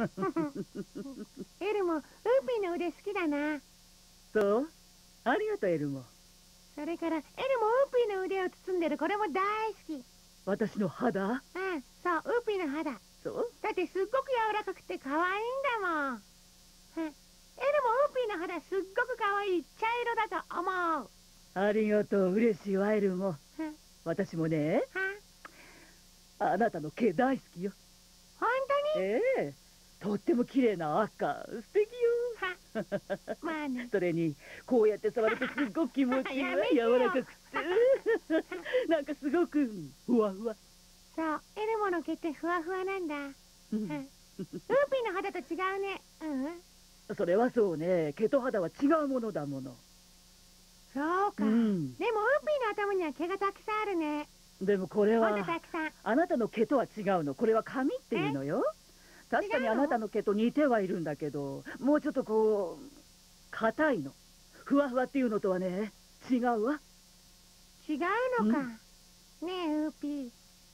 エルモウーピーの腕好きだな。そうありがとうエルモそれからエルモウーピーの腕を包んでるこれも大好き。私の肌？うんそうウーピーの肌。そう？だってすっごく柔らかくて可愛いんだもん。エルモウーピーの肌すっごく可愛い茶色だと思う。ありがとう嬉しいわエルモ私もねはあなたの毛大好きよ。本当に？ええとっても綺麗な赤。素敵よ。はまあね。それにこうやって触るとすっごく気持ちいいわ柔らかくて。なんかすごくふわふわ。そう。エルモの毛ってふわふわなんだ。ううん。んウーピーの肌と違うね。うん。うんそれはそうね。毛と肌は違うものだもの。そうか、うん。でもウーピーの頭には毛がたくさんあるね。でもこれはたくさん。あなたの毛とは違うの。これは髪っていうのよ確かにあなたの毛と似てはいるんだけどもうちょっとこう硬いの。ふわふわっていうのとはね違うわ。違うのか、ねえウーピー。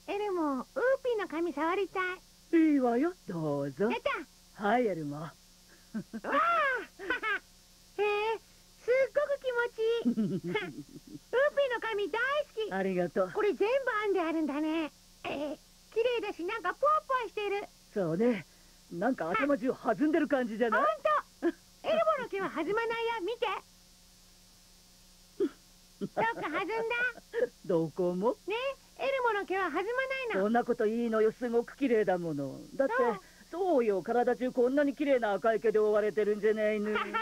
エルモウーピーの髪触りたい。いいわよ。どうぞ。やった。はいエルモ。わあへえすっごく気持ちいい。ウーピーの髪大好き。ありがとう。これ全部編んであるんだね。えー、綺麗だしなんかポそうね。なんか頭中弾んでる感じじゃほんないと。エルモの毛は弾まないよ。見て。どっか弾んだ？どこも？ね？エルモの毛は弾まないの。そんなこといいのよ。すごく綺麗だもの。だってそう。よ。体中こんなに綺麗な赤い毛で覆われてるんじゃないの。ウーピー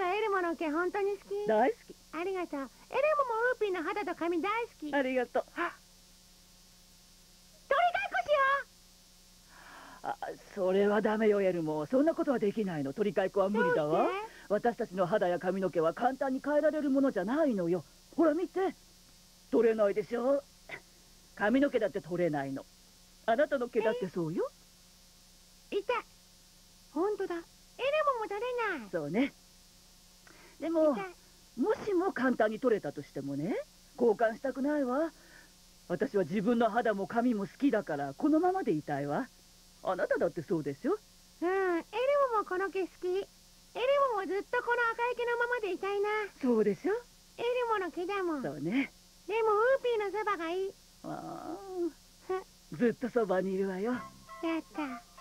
はエルモの毛本当に好き？大好き。ありがとう。エルモもウーピーの肌と髪大好き。ありがとう返こしよあそれはダメよエルモ。そんなことはできないの。取り替え子は無理だわ。私たちの肌や髪の毛は簡単に変えられるものじゃないのよ。ほら見て。取れないでしょ。髪の毛だって取れないの。あなたの毛だってそうよ。痛い。本当だ。エルモも取れない。そうね。でももしも簡単に取れたとしてもね交換したくないわ。私は自分の肌も髪も好きだからこのままでいたいわあなただってそうでしょ？うんエルモもこの毛好きエルモもずっとこの赤い毛のままでいたいな。そうでしょ？エルモの毛だもん。でもウそうねーピーのそばがいい。ああずっとそばにいるわよ。やった